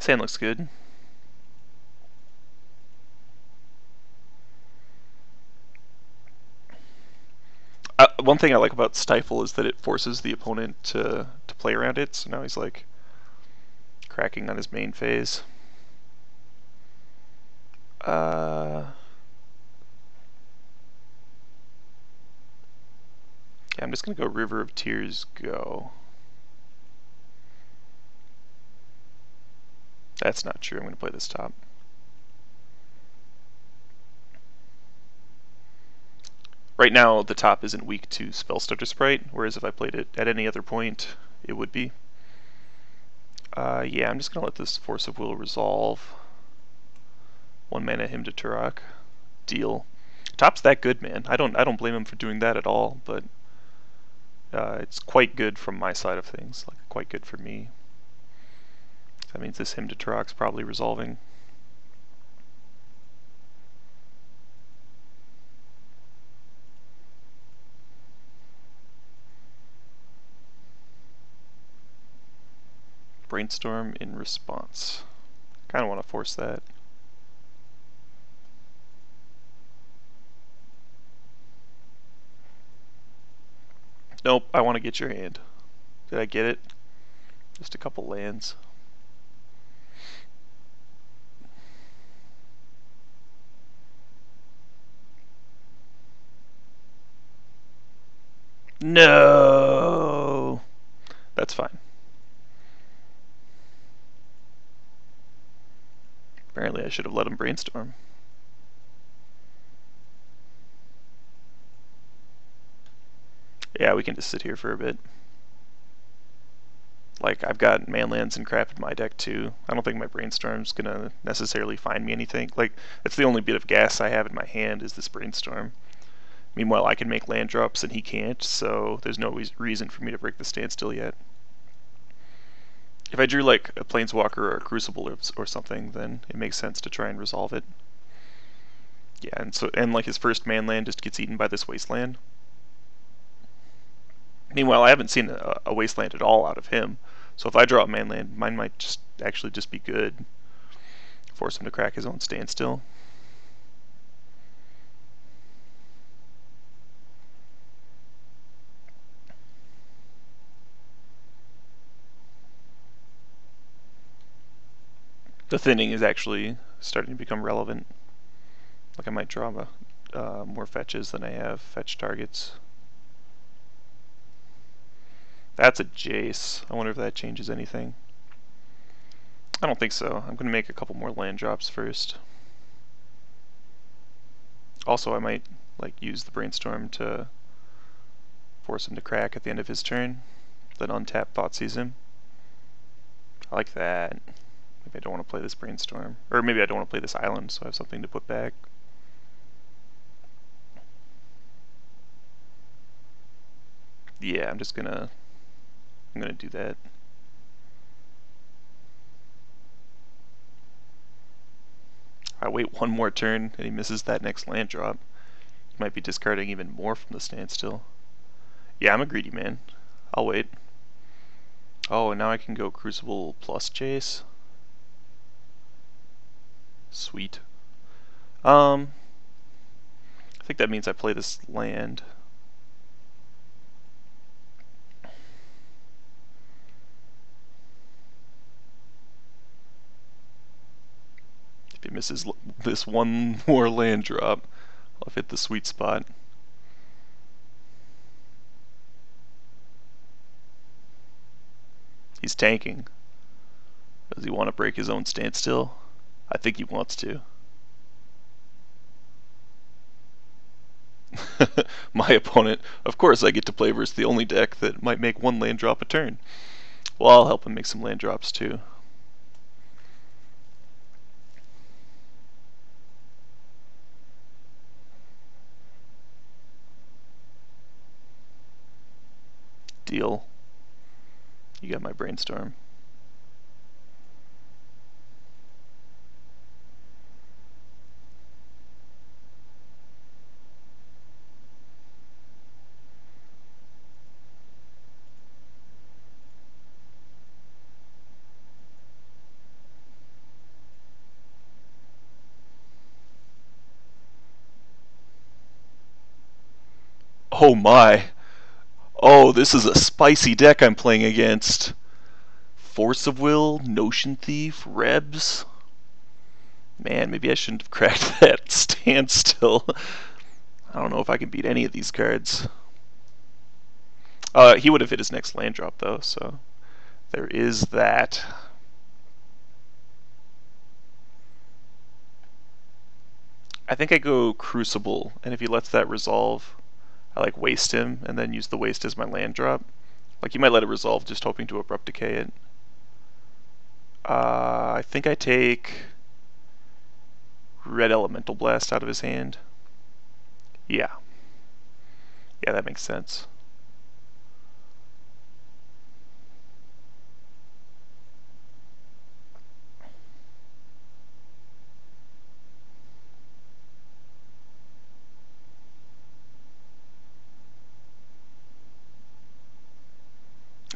Sand looks good. Uh, one thing I like about Stifle is that it forces the opponent to, to play around it, so now he's like cracking on his main phase. Uh, yeah, I'm just gonna go River of Tears go. That's not true, I'm gonna play this top. Right now, the top isn't weak to Spellstutter Sprite, whereas if I played it at any other point, it would be. Uh, yeah, I'm just gonna let this Force of Will resolve. One mana him to Turok. Deal. Top's that good, man. I don't I don't blame him for doing that at all, but uh, it's quite good from my side of things. Like quite good for me. That means this Turok's probably resolving. brainstorm in response. Kind of want to force that. Nope, I want to get your hand. Did I get it? Just a couple lands. No! That's fine. Apparently I should have let him brainstorm. Yeah, we can just sit here for a bit. Like, I've got manlands and crap in my deck too. I don't think my brainstorm's gonna necessarily find me anything. Like, that's the only bit of gas I have in my hand is this brainstorm. Meanwhile, I can make land drops and he can't, so there's no reason for me to break the standstill yet. If I drew like a Planeswalker or a Crucible or, or something, then it makes sense to try and resolve it. Yeah, and so and like his first manland just gets eaten by this wasteland. Meanwhile, I haven't seen a, a wasteland at all out of him. So if I draw a manland, mine might just actually just be good. Force him to crack his own standstill. The thinning is actually starting to become relevant. Like I might draw uh, more fetches than I have fetch targets. That's a Jace. I wonder if that changes anything. I don't think so. I'm going to make a couple more land drops first. Also, I might like use the brainstorm to force him to crack at the end of his turn, then untap Thoughtseize him. I like that. Maybe I don't want to play this brainstorm. Or maybe I don't want to play this island, so I have something to put back. Yeah, I'm just gonna I'm gonna do that. I wait one more turn and he misses that next land drop. He might be discarding even more from the standstill. Yeah, I'm a greedy man. I'll wait. Oh, and now I can go Crucible plus Jace. Sweet. Um, I think that means I play this land. If he misses this one more land drop, I'll hit the sweet spot. He's tanking. Does he want to break his own standstill? I think he wants to. My opponent, of course I get to play versus the only deck that might make one land drop a turn. Well, I'll help him make some land drops too. Deal. You got my brainstorm. Oh my. Oh, this is a spicy deck I'm playing against. Force of Will, Notion Thief, Rebs. Man, maybe I shouldn't have cracked that standstill. I don't know if I can beat any of these cards. Uh, he would have hit his next land drop though, so there is that. I think I go Crucible, and if he lets that resolve, I like waste him and then use the waste as my land drop. Like you might let it resolve just hoping to abrupt decay it. Uh, I think I take red elemental blast out of his hand. Yeah. Yeah, that makes sense.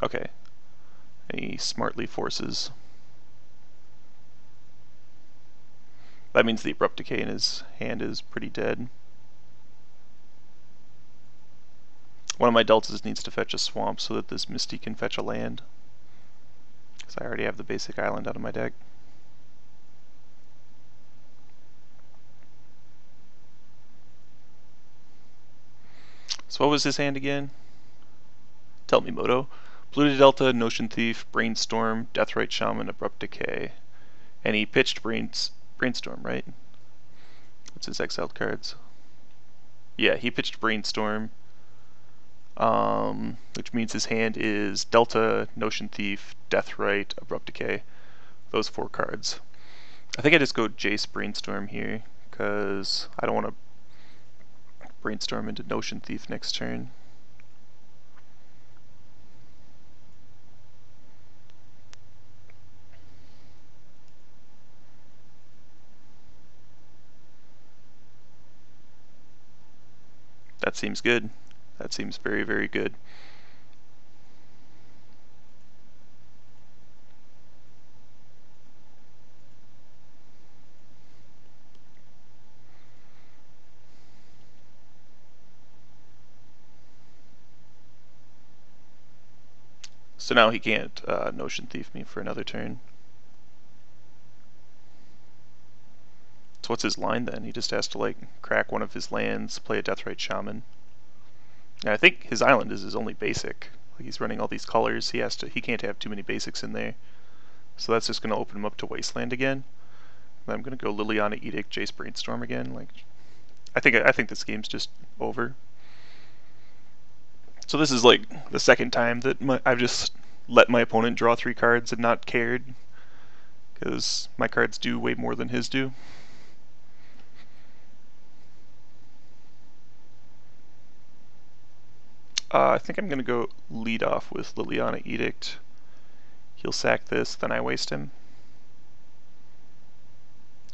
Okay. He smartly forces. That means the abrupt decay in his hand is pretty dead. One of my deltas needs to fetch a swamp so that this Misty can fetch a land. Because I already have the basic island out of my deck. So what was his hand again? Tell me, Moto. Polluted Delta, Notion Thief, Brainstorm, Deathrite Shaman, Abrupt Decay. And he pitched Brains Brainstorm, right? What's his exiled cards? Yeah, he pitched Brainstorm, um, which means his hand is Delta, Notion Thief, Deathrite, Abrupt Decay. Those four cards. I think I just go Jace Brainstorm here, because I don't want to Brainstorm into Notion Thief next turn. That seems good. That seems very, very good. So now he can't uh, Notion Thief me for another turn. So what's his line then? He just has to like crack one of his lands, play a Deathrite Shaman. And I think his island is his only basic. Like he's running all these colors. He has to. He can't have too many basics in there. So that's just going to open him up to Wasteland again. I'm going to go Liliana Edict, Jace Brainstorm again. Like, I think I think this game's just over. So this is like the second time that my, I've just let my opponent draw three cards and not cared, because my cards do way more than his do. Uh, I think I'm going to go lead off with Liliana Edict. He'll sack this, then I waste him.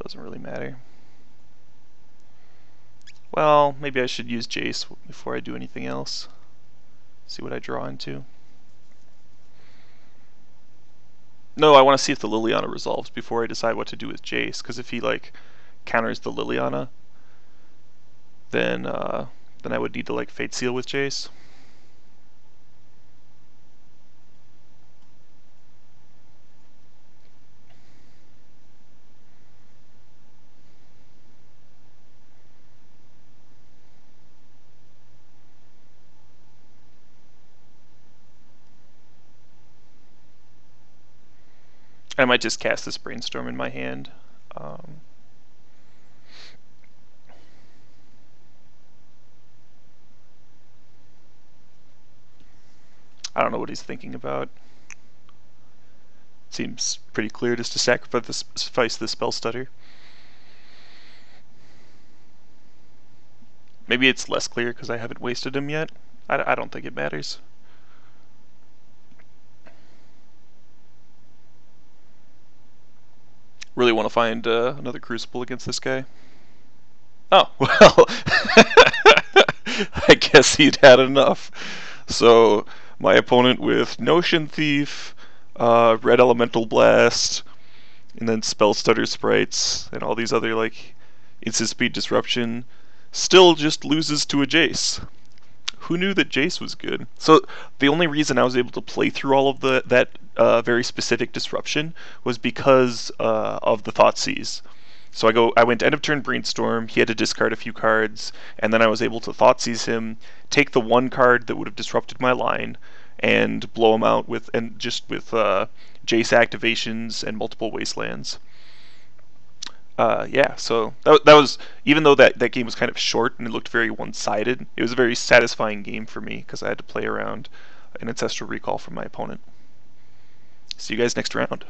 Doesn't really matter. Well, maybe I should use Jace before I do anything else. See what I draw into. No, I want to see if the Liliana resolves before I decide what to do with Jace, because if he like counters the Liliana, then uh, then I would need to like Fateseal with Jace. I might just cast this brainstorm in my hand. Um, I don't know what he's thinking about. Seems pretty clear just to sacrifice the Spellstutter. Maybe it's less clear because I haven't wasted him yet. I, I don't think it matters. Really want to find uh, another Crucible against this guy. Oh, well, I guess he'd had enough. So, my opponent with Notion Thief, uh, Red Elemental Blast, and then Spellstutter Sprites, and all these other, like, instant speed disruption, still just loses to a Jace, who knew that Jace was good? So the only reason I was able to play through all of the that uh, very specific disruption was because uh, of the Thoughtseize. So I go, I went end of turn brainstorm. He had to discard a few cards, and then I was able to Thoughtseize him, take the one card that would have disrupted my line, and blow him out with and just with uh, Jace activations and multiple wastelands. Uh, yeah, so that, that was even though that, that game was kind of short and it looked very one-sided, it was a very satisfying game for me because I had to play around an ancestral recall from my opponent. See you guys next round.